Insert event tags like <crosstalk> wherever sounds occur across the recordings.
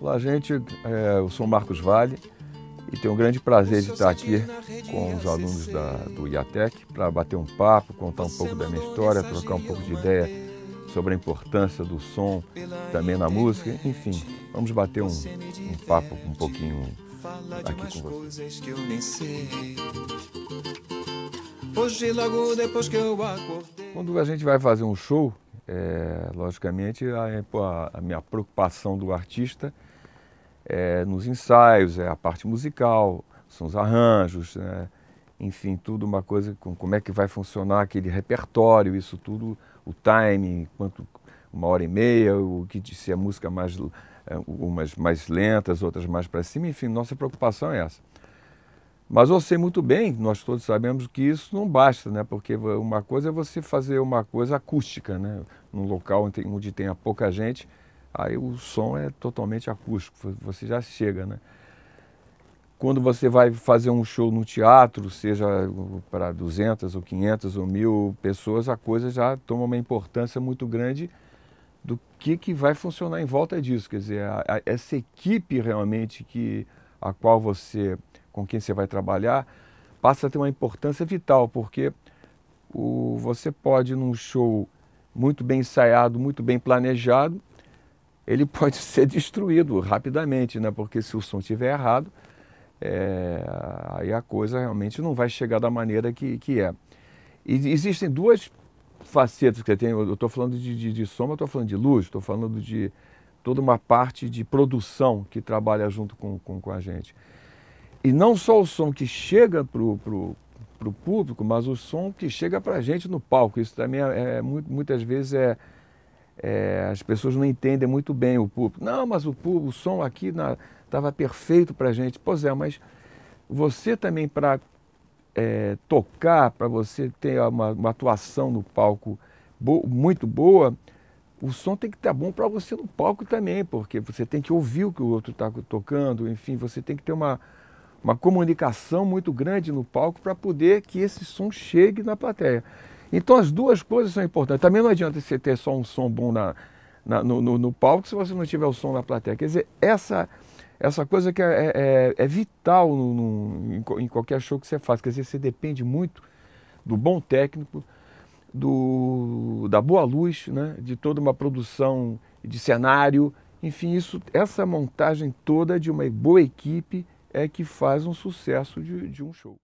Olá, gente. É, eu sou Marcos Vale e tenho um grande prazer de estar aqui com os alunos da, do IATEC para bater um papo, contar um pouco da minha história, trocar um pouco de ideia sobre a importância do som também na música. Enfim, vamos bater um, um papo um pouquinho aqui com vocês. Quando a gente vai fazer um show, é, logicamente a, a, minha preocupação do artista é nos ensaios, é a parte musical, são os arranjos, né? enfim, tudo uma coisa com como é que vai funcionar aquele repertório, isso tudo, o time, quanto uma hora e meia, o que se é música mais é, umas mais lentas, outras mais para cima, enfim, nossa preocupação é essa. Mas eu sei muito bem, nós todos sabemos que isso não basta, né? Porque uma coisa é você fazer uma coisa acústica, né? Num local onde tenha pouca gente, aí o som é totalmente acústico, você já chega, né? Quando você vai fazer um show no teatro, seja para 200 ou 500 ou 1000 pessoas, a coisa já toma uma importância muito grande do que, que vai funcionar em volta disso. Quer dizer, a, a, essa equipe realmente que, a qual você com quem você vai trabalhar, passa a ter uma importância vital, porque o, você pode, num show muito bem ensaiado, muito bem planejado, ele <laughs> pode ser destruído rapidamente, né? porque se o som estiver errado, é, aí a coisa realmente não vai chegar da maneira que, que é. E existem duas facetas que tem. Eu estou falando de, de, de som, eu estou falando de luz, estou falando de toda uma parte de produção que trabalha junto com, com, com a gente. E não só o som que chega para o público, mas o som que chega para a gente no palco. Isso também é, é muitas vezes é, é, as pessoas não entendem muito bem o público. Não, mas o, o som aqui estava perfeito para a gente. Pois é, mas você também para é, tocar, para você ter uma, uma, atuação no palco bo muito boa, o som tem que estar tá bom para você no palco também, porque você tem que ouvir o que o outro está tocando, enfim, você tem que ter uma, uma comunicação muito grande no palco para poder que esse som chegue na plateia. Então as duas coisas são importantes. Também não adianta você ter só um som bom na, na no, no, no, palco se você não tiver o som na plateia. Quer dizer, essa, essa coisa que é, é, é vital no, no, em, em, qualquer show que você faz. Quer dizer, você depende muito do bom técnico, do, da boa luz, né? de toda uma produção de cenário. Enfim, isso, essa montagem toda de uma boa equipe é que faz um sucesso de, de um show.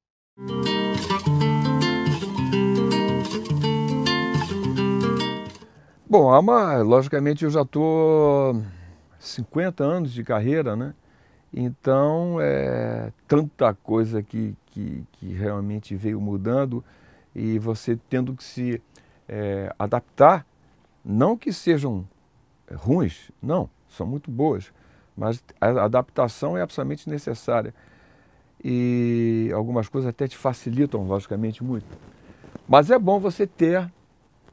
Bom, uma, logicamente eu já estou 50 anos de carreira, né? Então é tanta coisa que, que, que realmente veio mudando e você tendo que se é, adaptar, não que sejam ruins, não, são muito boas, mas a adaptação é absolutamente necessária. E algumas coisas até te facilitam, logicamente, muito. Mas é bom você ter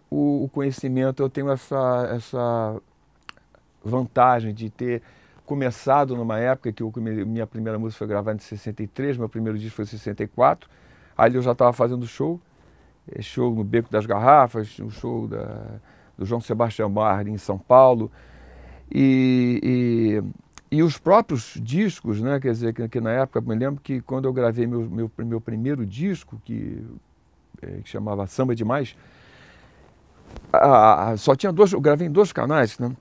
o, conhecimento. Eu tenho essa, essa vantagem de ter começado numa época que eu, minha primeira música foi gravada em 63, meu primeiro disco foi em 64. Ali eu já estava fazendo show, eh, show no Beco das Garrafas, um show da, do João Sebastião Bar em São Paulo. E, e, e, os próprios discos, né? quer dizer, que, que, na época, me lembro que quando eu gravei meu, meu, meu primeiro disco, que, é, que chamava Samba Demais, a, a, só tinha dois, eu gravei em dois canais, né?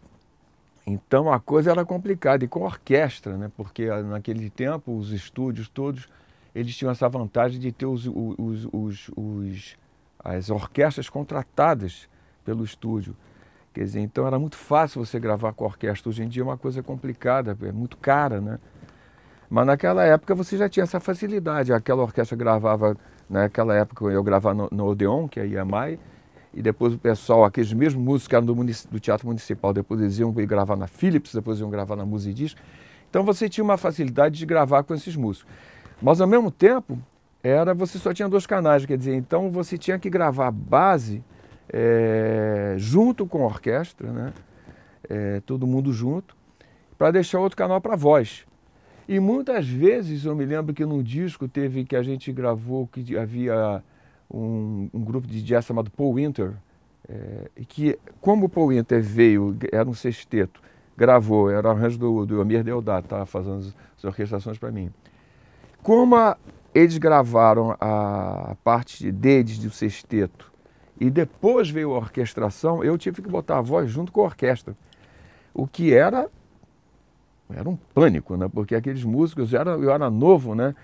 Então a coisa era complicada, e com orquestra, né? porque naquele tempo os estúdios todos, eles tinham essa vantagem de ter os, os, os, os as orquestras contratadas pelo estúdio. Quer dizer, então era muito fácil você gravar com orquestra. Hoje em dia é uma coisa complicada, é muito cara, né? Mas naquela época você já tinha essa facilidade. Aquela orquestra gravava, naquela época eu gravava no, no Odeon, que é a IAMAI, e depois o pessoal, aqueles mesmos músicos que eram do, do, Teatro Municipal, depois eles iam gravar na Philips, depois iam gravar na Musidisc. Então você tinha uma facilidade de gravar com esses músicos. Mas ao mesmo tempo, era você só tinha dois canais, quer dizer, então você tinha que gravar base é, junto com a orquestra, né? É, todo mundo junto, para deixar outro canal para voz. E muitas vezes eu me lembro que num disco teve que a gente gravou que havia um, um grupo de jazz chamado Paul Winter, é, que como o Paul Winter veio, era um sexteto, gravou, era o arranjo do, do Amir Deodato, estava fazendo as, orquestrações para mim. Como a, eles gravaram a, a parte deles do sexteto e depois veio a orquestração, eu tive que botar a voz junto com a orquestra. O que era era um pânico, né? Porque aqueles músicos, eu era, eu era novo, né?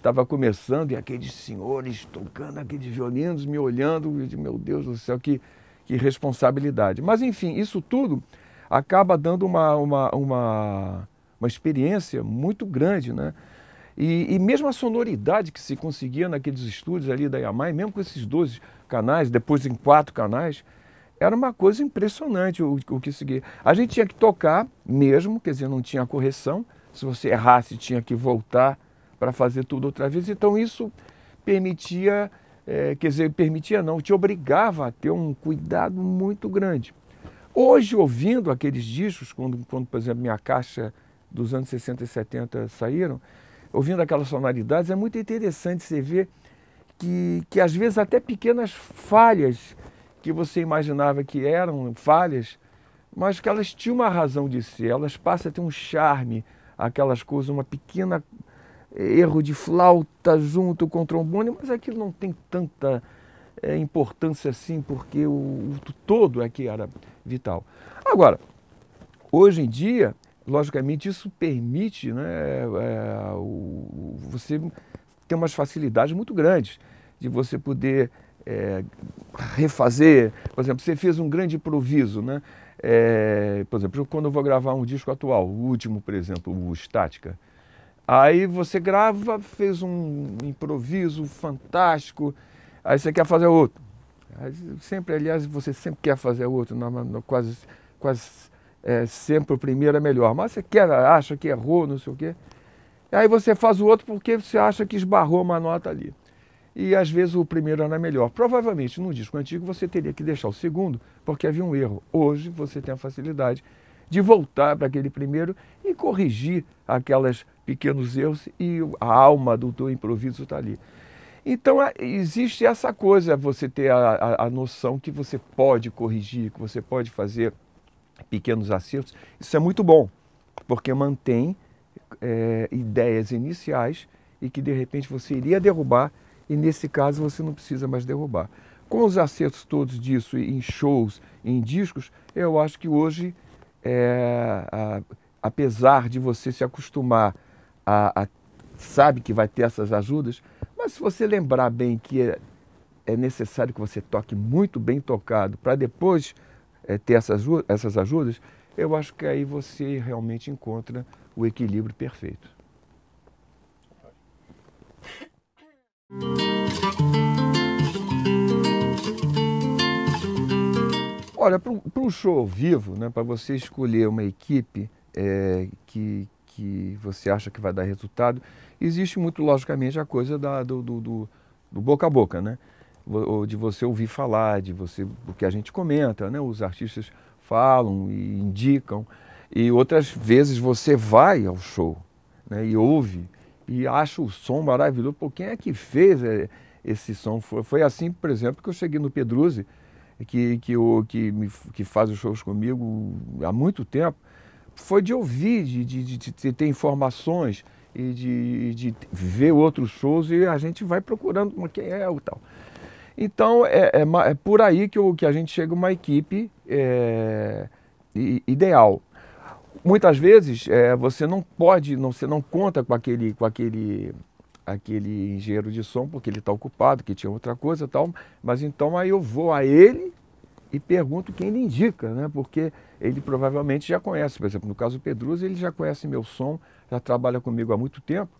Estava começando e aqueles senhores tocando aqueles violinos, me olhando, e meu Deus do céu, que, que responsabilidade. Mas enfim, isso tudo acaba dando uma, uma, uma, uma experiência muito grande, né? E, e, mesmo a sonoridade que se conseguia naqueles estúdios ali da Yamaha, mesmo com esses 12 canais, depois em quatro canais, era uma coisa impressionante o, o que seguia. A gente tinha que tocar mesmo, quer dizer, não tinha correção. Se você errasse, tinha que voltar para fazer tudo outra vez. Então isso permitia, é, quer dizer, permitia não, te obrigava a ter um cuidado muito grande. Hoje, ouvindo aqueles discos, quando, quando por exemplo, minha caixa dos anos 60 e 70 saíram, ouvindo aquelas sonoridades, é muito interessante você ver que, que às vezes até pequenas falhas que você imaginava que eram falhas, mas que elas tinham uma razão de ser, elas passam a ter um charme, aquelas coisas, uma pequena erro de flauta junto com trombone, mas aquilo não tem tanta é, importância assim, porque o, o, todo é que era vital. Agora, hoje em dia, logicamente, isso permite né, é, o, você ter umas facilidades muito grandes de você poder é, refazer. Por exemplo, você fez um grande improviso, né? É, por exemplo, quando eu vou gravar um disco atual, o último, por exemplo, o Estática, aí você grava, fez um improviso fantástico, aí você quer fazer outro. Sempre, aliás, você sempre quer fazer outro, quase, quase é, sempre o primeiro é melhor, mas você quer, acha que errou, não sei o quê. Aí você faz o outro porque você acha que esbarrou uma nota ali e às vezes o primeiro era melhor. Provavelmente no disco antigo você teria que deixar o segundo, porque havia um erro. Hoje você tem a facilidade de voltar para aquele primeiro e corrigir aqueles pequenos erros e a alma do teu improviso está ali. Então existe essa coisa, você ter a, a, a, noção que você pode corrigir, que você pode fazer pequenos acertos. Isso é muito bom, porque mantém é, ideias iniciais e que de repente você iria derrubar e nesse caso você não precisa mais derrubar. Com os acertos todos disso em shows, em discos, eu acho que hoje, é, a, apesar de você se acostumar a, a, sabe que vai ter essas ajudas, mas se você lembrar bem que é, é necessário que você toque muito bem tocado para depois é, ter essas, essas ajudas, eu acho que aí você realmente encontra o equilíbrio perfeito. Olha, para um show ao vivo, né, para você escolher uma equipe é, que, que você acha que vai dar resultado, existe muito, logicamente, a coisa da, do, do, do, do boca a boca, né? de você ouvir falar, de você, o que a gente comenta, né? os artistas falam e indicam, e outras vezes você vai ao show né? e ouve e acha o som maravilhoso. Pô, quem é que fez é, esse som? Foi, assim, por exemplo, que eu cheguei no Pedruzzi, que, que, que, me, que faz os shows comigo há muito tempo, foi de ouvir, de, de, de, de ter informações e de, de ver outros shows e a gente vai procurando quem é o tal. Então é, é, é, por aí que, o, que a gente chega uma equipe é, ideal. Muitas vezes é, você não pode, não, você não conta com aquele, com aquele aquele engenheiro de som, porque ele está ocupado, que tinha outra coisa tal, mas então aí eu vou a ele e pergunto quem ele indica, né? porque ele provavelmente já conhece, por exemplo, no caso do Pedruz, ele já conhece meu som, já trabalha comigo há muito tempo,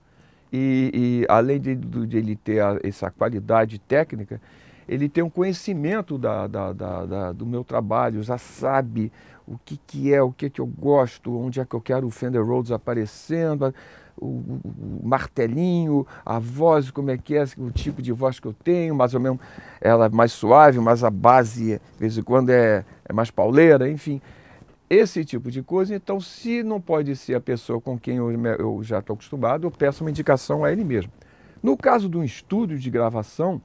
e, e além de, de, ele ter a, essa qualidade técnica, ele tem um conhecimento da, da, da, do meu trabalho, já sabe o que, que é, o que, que eu gosto, onde é que eu quero o Fender Rhodes aparecendo, o, o, martelinho, a voz, como é que é, o tipo de voz que eu tenho, mais ou menos ela é mais suave, mas a base, de vez em quando, é, é mais pauleira, enfim. esse tipo de coisa. Então, se não pode ser a pessoa com quem eu, eu já estou acostumado, eu peço uma indicação a ele mesmo. No caso de um estúdio de gravação,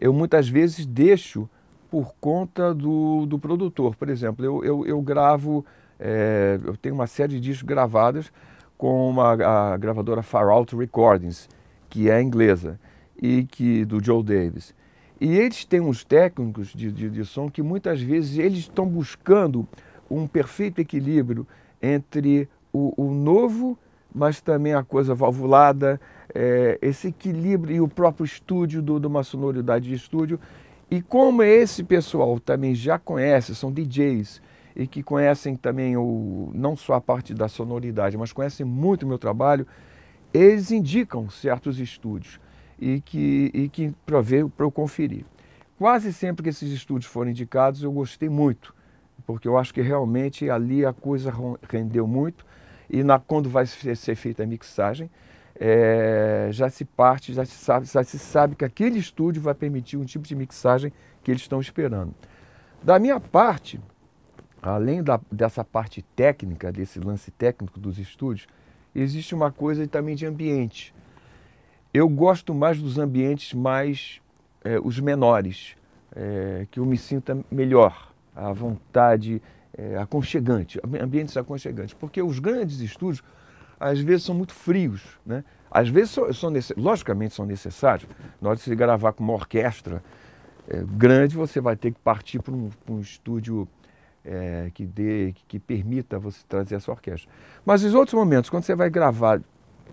eu muitas vezes deixo por conta do, do produtor. Por exemplo, eu, eu, eu gravo, é, eu tenho uma série de discos gravados com uma, a gravadora Far Out Recordings, que é inglesa, e que do Joe Davis. E eles têm uns técnicos de, de, de som que muitas vezes eles estão buscando um perfeito equilíbrio entre o, o novo, mas também a coisa valvulada, é, esse equilíbrio e o próprio estúdio, do, de uma sonoridade de estúdio. E como esse pessoal também já conhece, são DJs, e que conhecem também o, não só a parte da sonoridade, mas conhecem muito o meu trabalho, eles indicam certos estúdios e que, e que para eu conferir. Quase sempre que esses estúdios foram indicados, eu gostei muito, porque eu acho que realmente ali a coisa rendeu muito e na, quando vai ser feita a mixagem, é, já se parte, já se, sabe, já se sabe que aquele estúdio vai permitir um tipo de mixagem que eles estão esperando. Da minha parte, além da, dessa parte técnica, desse lance técnico dos estúdios, existe uma coisa também de ambiente. Eu gosto mais dos ambientes mais, é, os menores, é, que eu me sinta melhor, à vontade, é, aconchegante, ambientes aconchegantes. Porque os grandes estúdios, às vezes, são muito frios. Né? Às vezes, são, são logicamente, são necessários. Na hora de se gravar com uma orquestra é, grande, você vai ter que partir para um, um estúdio é, que, dê, que, permita você trazer essa orquestra. Mas nos outros momentos, quando você vai gravar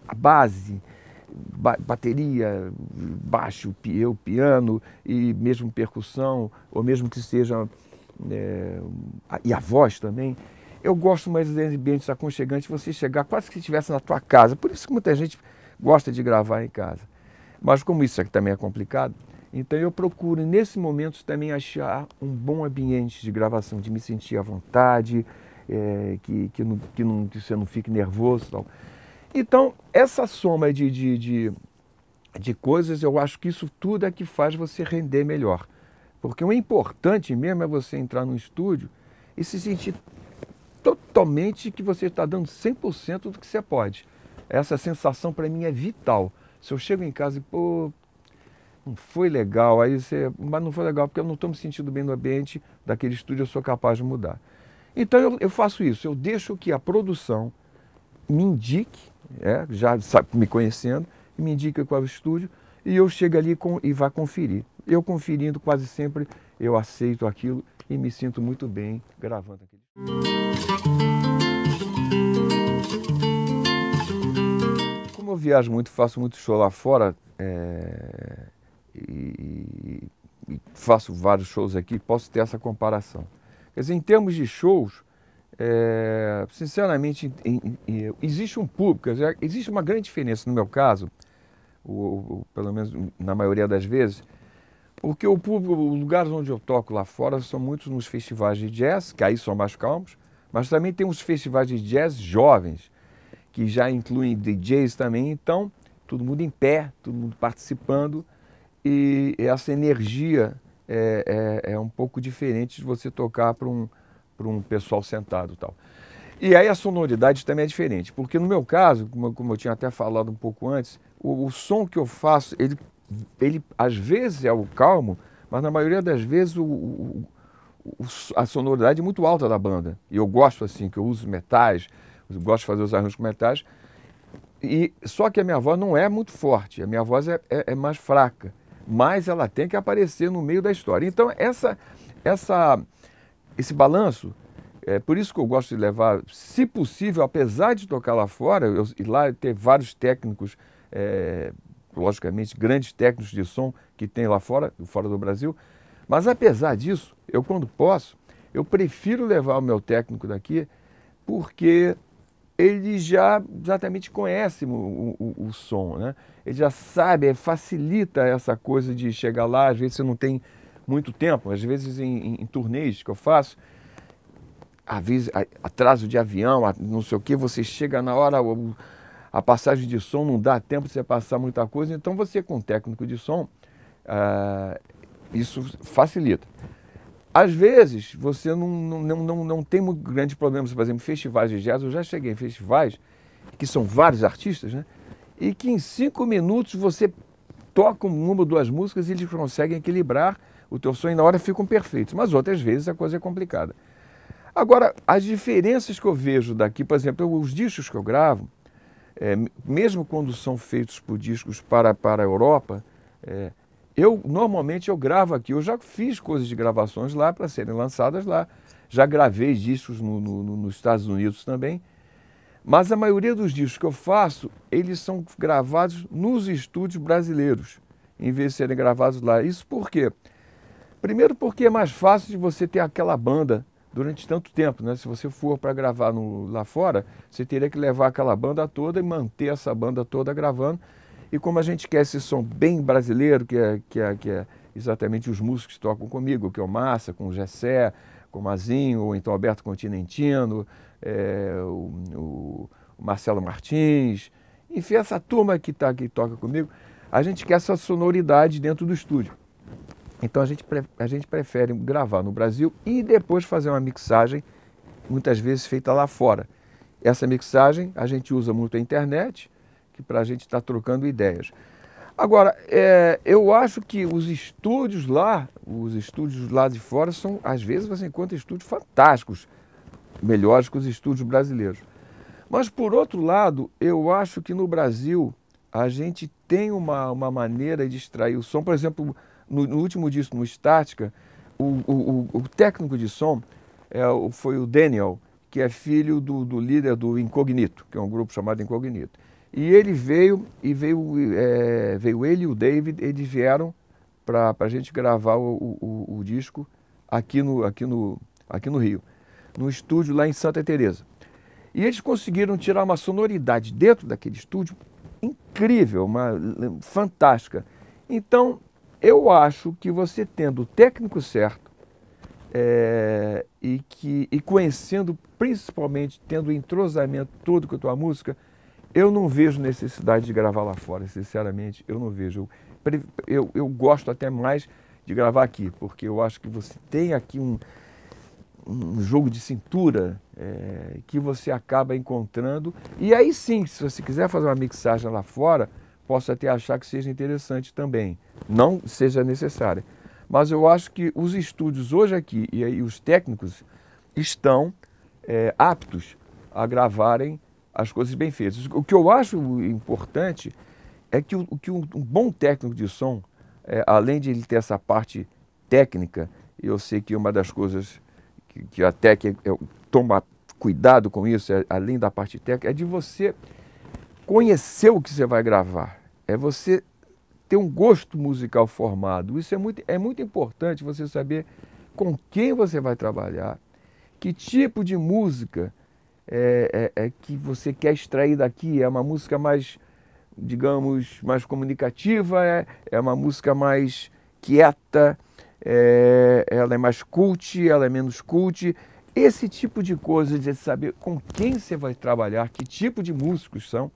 a base, ba bateria, baixo, eu, piano e mesmo percussão, ou mesmo que seja. É, e a voz também. Eu gosto mais dos ambientes aconchegantes, você chegar quase que estivesse na tua casa. Por isso que muita gente gosta de gravar em casa. Mas como isso aqui também é complicado, então eu procuro nesse momento também achar um bom ambiente de gravação, de me sentir à vontade, é, que, que, não, que, não, que você não fique nervoso. Tal. Então, essa soma de, de, de, de coisas, eu acho que isso tudo é que faz você render melhor. Porque o importante mesmo é você entrar no estúdio e se sentir totalmente que você está dando 100% do que você pode. Essa sensação para mim é vital. Se eu chego em casa e, pô, não foi legal, aí você, mas não foi legal porque eu não estou me sentindo bem no ambiente daquele estúdio, eu sou capaz de mudar. Então eu, eu faço isso, eu deixo que a produção me indique, é, já sabe, me conhecendo, me indique qual é o estúdio, e eu chego ali com, e vá conferir. Eu conferindo quase sempre, eu aceito aquilo e me sinto muito bem gravando aquilo. Como eu viajo muito, faço muito show lá fora, é, e, e, faço vários shows aqui, posso ter essa comparação. Quer dizer, em termos de shows, é, sinceramente, em, em, existe um público, dizer, existe uma grande diferença no meu caso, ou, pelo menos na maioria das vezes, porque o público, os lugares onde eu toco lá fora são muitos nos festivais de jazz, que aí são mais calmos, mas também tem os festivais de jazz jovens, que já incluem DJs também, então todo mundo em pé, todo mundo participando, e essa energia é, é, é um pouco diferente de você tocar para um, um pessoal sentado tal. E aí a sonoridade também é diferente, porque no meu caso, como, como eu tinha até falado um pouco antes, o, o, som que eu faço, ele, ele às vezes é o calmo, mas na maioria das vezes o, o, a sonoridade é muito alta da banda. E eu gosto assim, que eu uso metais, eu gosto de fazer os arranjos com metais. E, só que a minha voz não é muito forte, a minha voz é, é, é mais fraca mas ela tem que aparecer no meio da história. Então, essa, essa, esse balanço, é por isso que eu gosto de levar, se possível, apesar de tocar lá fora, eu, e lá ter vários técnicos, é, logicamente, grandes técnicos de som que tem lá fora, fora do Brasil, mas apesar disso, eu quando posso, eu prefiro levar o meu técnico daqui, porque ele já exatamente conhece o, o, o, som, né? Ele já sabe, facilita essa coisa de chegar lá, às vezes você não tem muito tempo, às vezes em, em, em turnês que eu faço, vezes atraso de avião, não sei o que, você chega na hora, a passagem de som não dá tempo de você passar muita coisa, então você com técnico de som, uh, isso facilita. Às vezes, você não, não, não, não tem muito grandes problemas, por exemplo, festivais de jazz. Eu já cheguei em festivais, que são vários artistas, né? E que em cinco minutos você toca uma ou duas músicas e eles conseguem equilibrar o teu som e na hora ficam perfeitos. Mas outras vezes a coisa é complicada. Agora, as diferenças que eu vejo daqui, por exemplo, os discos que eu gravo, é, mesmo quando são feitos por discos para, para a Europa, é, eu normalmente eu gravo aqui. Eu já fiz coisas de gravações lá para serem lançadas lá. Já gravei discos no, no, no, nos Estados Unidos também. Mas a maioria dos discos que eu faço, eles são gravados nos estúdios brasileiros, em vez de serem gravados lá. Isso por quê? Primeiro porque é mais fácil de você ter aquela banda durante tanto tempo, né? Se você for para gravar no, lá fora, você teria que levar aquela banda toda e manter essa banda toda gravando. E como a gente quer esse som bem brasileiro, que é, que é, que é exatamente os músicos que tocam comigo, que é o Massa, com o Gessé, com o Mazinho, ou então Alberto Continentino, é, o, o, Marcelo Martins, enfim, essa turma que, tá, que toca comigo, a gente quer essa sonoridade dentro do estúdio. Então a gente, a gente prefere gravar no Brasil e depois fazer uma mixagem, muitas vezes feita lá fora. Essa mixagem a gente usa muito a internet, que para a gente estar tá trocando ideias. Agora, é, eu acho que os estúdios lá, os estúdios lá de fora, são, às vezes você encontra estúdios fantásticos, melhores que os estúdios brasileiros. Mas, por outro lado, eu acho que no Brasil a gente tem uma, uma maneira de extrair o som. Por exemplo, no, no último disco, no Estática, o, o, o, técnico de som é, foi o Daniel, que é filho do, do líder do Incognito, que é um grupo chamado Incognito. E ele veio, e veio, é, veio ele e o David, eles vieram para a gente gravar o, o, o, disco aqui no, aqui, no, aqui no Rio, no estúdio lá em Santa Teresa. E eles conseguiram tirar uma sonoridade dentro daquele estúdio incrível, uma, fantástica. Então, eu acho que você tendo o técnico certo é, e, que, e conhecendo, principalmente, tendo o entrosamento todo com a tua música, eu não vejo necessidade de gravar lá fora, sinceramente, eu não vejo. Eu, eu, eu gosto até mais de gravar aqui, porque eu acho que você tem aqui um, um jogo de cintura é, que você acaba encontrando. E aí sim, se você quiser fazer uma mixagem lá fora, posso até achar que seja interessante também. Não seja necessária. Mas eu acho que os estúdios hoje aqui e aí os técnicos estão é, aptos a gravarem as coisas bem feitas. O que eu acho importante é que, o, que um, bom técnico de som, é, além de ele ter essa parte técnica, eu sei que uma das coisas que, que até que eu tomo cuidado com isso, é, além da parte técnica, é de você conhecer o que você vai gravar. É você ter um gosto musical formado. Isso é muito, é muito importante você saber com quem você vai trabalhar, que tipo de música é, é, é, que você quer extrair daqui? É uma música mais, digamos, mais comunicativa? É, é uma música mais quieta? É, ela é mais cult? Ela é menos cult? Esse tipo de coisa de saber com quem você vai trabalhar, que tipo de músicos são,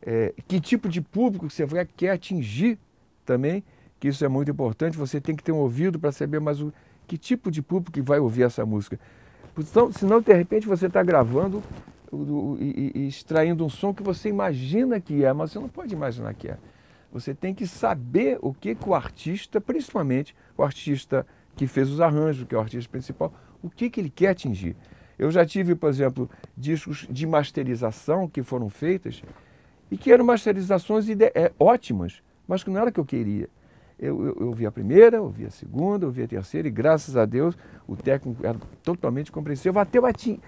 é, que tipo de público você vai, quer atingir também, que isso é muito importante. Você tem que ter um ouvido para saber mais o, que tipo de público que vai ouvir essa música. Senão, senão de repente, você está gravando e, e, extraindo um som que você imagina que é, mas você não pode imaginar que é. Você tem que saber o que, que o artista, principalmente o artista que fez os arranjos, que é o artista principal, o que, que ele quer atingir. Eu já tive, por exemplo, discos de masterização que foram feitas e que eram masterizações é, ótimas, mas que não era o que eu queria. Eu, eu, eu, vi a primeira, eu vi a segunda, eu vi a terceira, e graças a Deus o técnico era totalmente compreensivo. Até eu ati,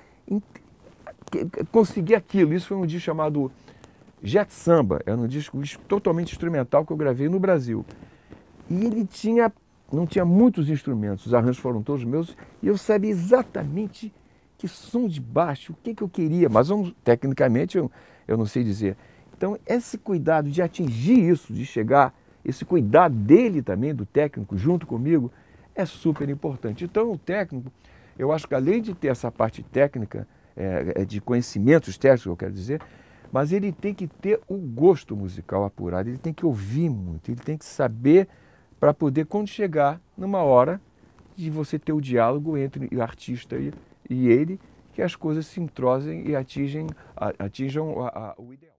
consegui aquilo. Isso foi um disco chamado Jet Samba, era um disco totalmente instrumental que eu gravei no Brasil. E ele tinha, não tinha muitos instrumentos, os arranjos foram todos meus, e eu sabia exatamente que som de baixo, o que, que eu queria, mas eu, tecnicamente eu, eu não sei dizer. Então, esse cuidado de atingir isso, de chegar esse cuidado dele também, do técnico, junto comigo, é super importante. Então, o técnico, eu acho que além de ter essa parte técnica, é, de conhecimentos técnicos, eu quero dizer, mas ele tem que ter o gosto musical apurado, ele tem que ouvir muito, ele tem que saber para poder, quando chegar numa hora, de você ter o diálogo entre o artista e, e ele, que as coisas se entrosem e atingem, atinjam a, a, o ideal.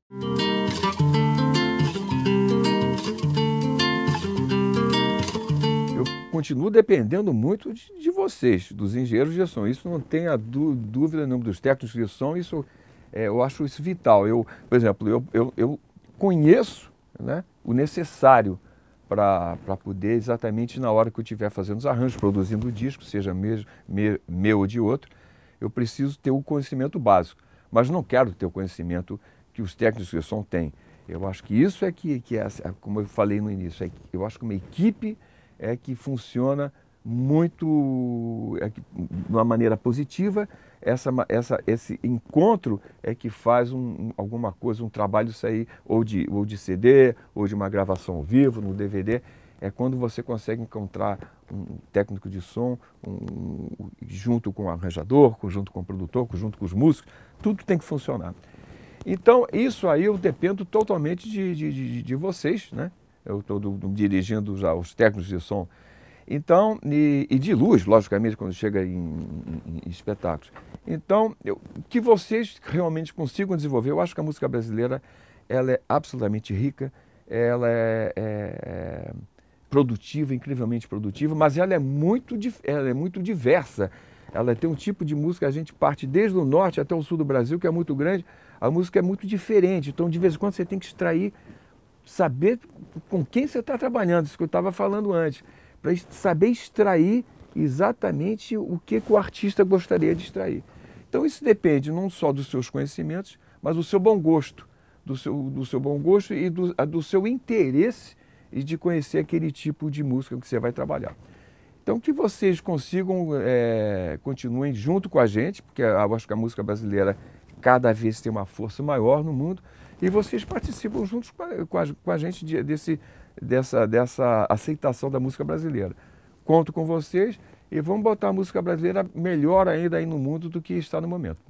Continuo dependendo muito de, de, vocês, dos engenheiros de som. Isso não tenha dúvida nenhuma dos técnicos de som, isso, é, eu acho isso vital. Eu, por exemplo, eu, eu, eu conheço né, o necessário para poder, exatamente na hora que eu estiver fazendo os arranjos, produzindo o disco, seja me, me, meu ou de outro, eu preciso ter o conhecimento básico. Mas não quero ter o conhecimento que os técnicos de som têm. Eu acho que isso é que, que é, como eu falei no início, é, eu acho que uma equipe é que funciona muito, é que, de uma maneira positiva essa, essa, esse encontro é que faz um, um, alguma coisa, um trabalho sair ou de, ou de CD, ou de uma gravação ao vivo, no DVD. É quando você consegue encontrar um técnico de som um, junto com o arranjador, junto com o produtor, junto com os músicos, tudo tem que funcionar. Então, isso aí eu dependo totalmente de, de, de, de vocês, né? Eu estou dirigindo os técnicos de som então, e, e, de luz, logicamente, quando chega em, em, em espetáculos. Então, eu, que vocês realmente consigam desenvolver. Eu acho que a música brasileira ela é absolutamente rica, ela é, é, é produtiva, incrivelmente produtiva, mas ela é muito, ela é muito diversa. Ela tem um tipo de música, a gente parte desde o norte até o sul do Brasil, que é muito grande. A música é muito diferente, então de vez em quando você tem que extrair, saber com quem você está trabalhando, isso que eu estava falando antes para saber extrair exatamente o que, que o artista gostaria de extrair. Então isso depende não só dos seus conhecimentos, mas do seu bom gosto, do seu, do seu bom gosto e do, do seu interesse e de conhecer aquele tipo de música que você vai trabalhar. Então que vocês consigam, é, continuem junto com a gente, porque eu acho que a música brasileira cada vez tem uma força maior no mundo, e vocês participam juntos com a, com a, com a gente desse, dessa, dessa aceitação da música brasileira. Conto com vocês e vamos botar a música brasileira melhor ainda aí no mundo do que está no momento.